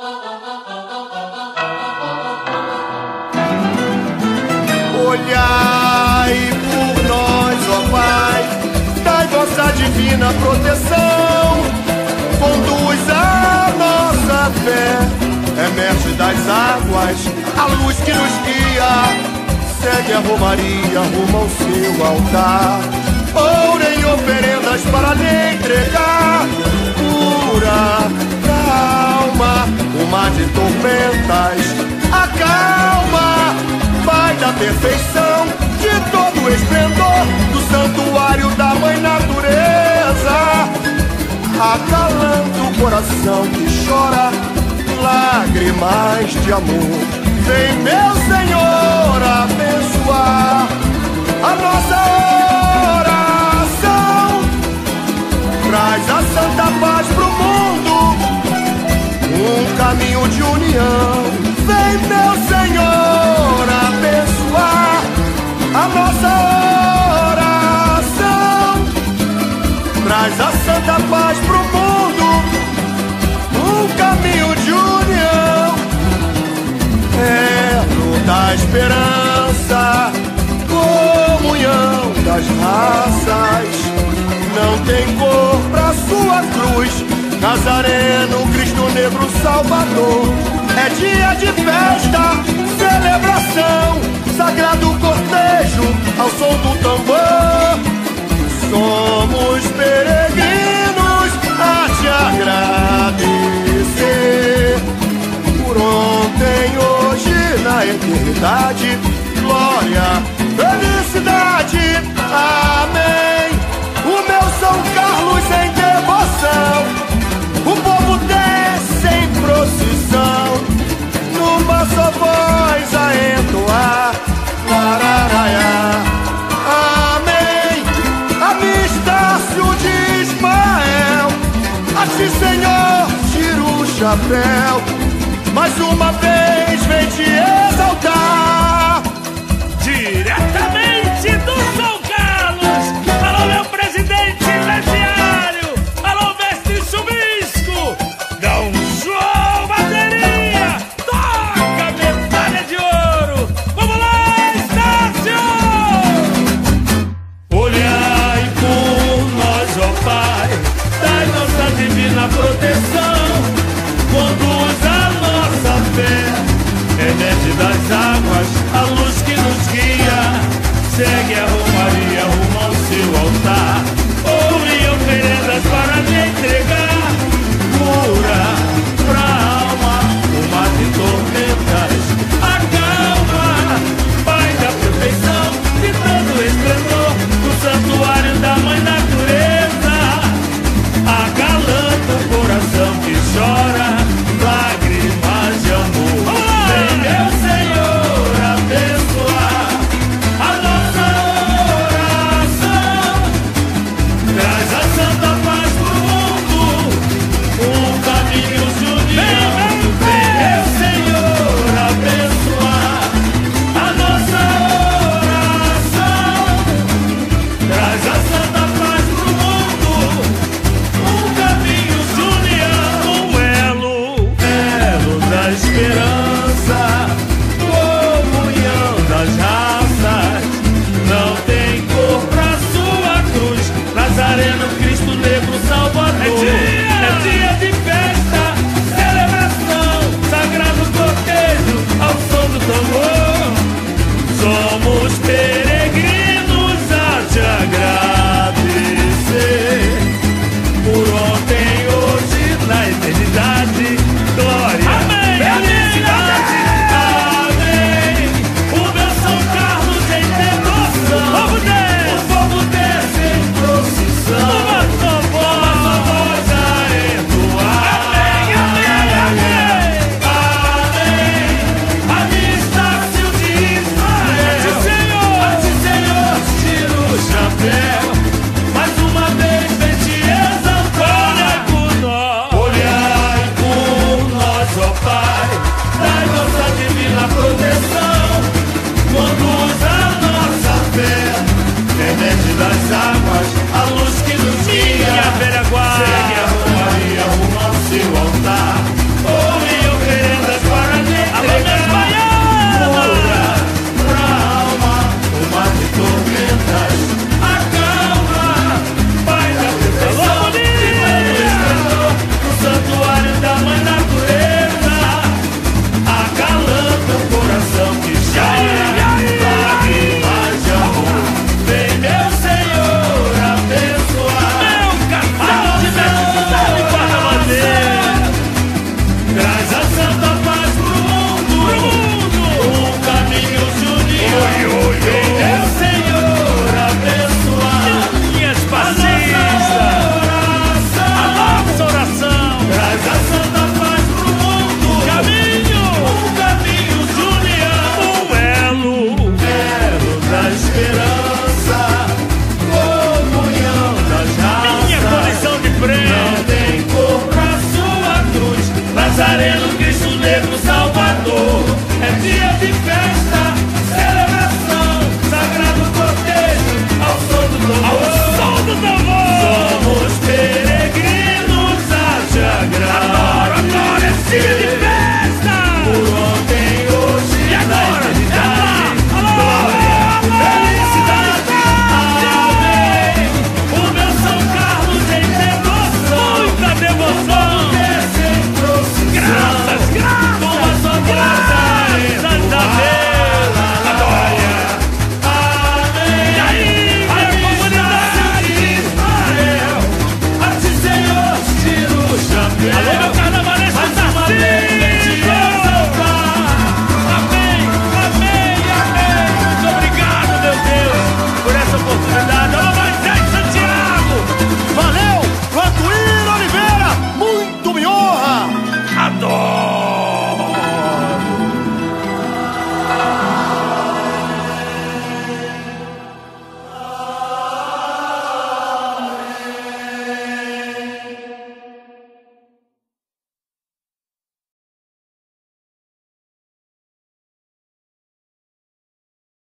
Olhai por nós, ó Pai, dai vossa divina proteção, conduz a nossa fé, emerge das águas, a luz que nos guia segue a romaria rumo ao seu altar. Ouro em oferendas para lhe entregar. Tormentas acalma. Pai da perfeição, de todo o esplendor do santuário da Mãe Natureza. Acalando o coração que chora lágrimas de amor. Vem, meu Senhor, abençoar a nossa oração. Caminho de união. Vem, meu Senhor, abençoar a nossa oração. Traz a santa paz pro mundo, um caminho de união eterno da esperança, comunhão das raças. Não tem cor pra sua cruz, Nazareno, Negro Salvador. É dia de festa, celebração, sagrado cortejo ao som do tambor. Somos peregrinos a te agradecer por ontem, hoje, na eternidade. Mais uma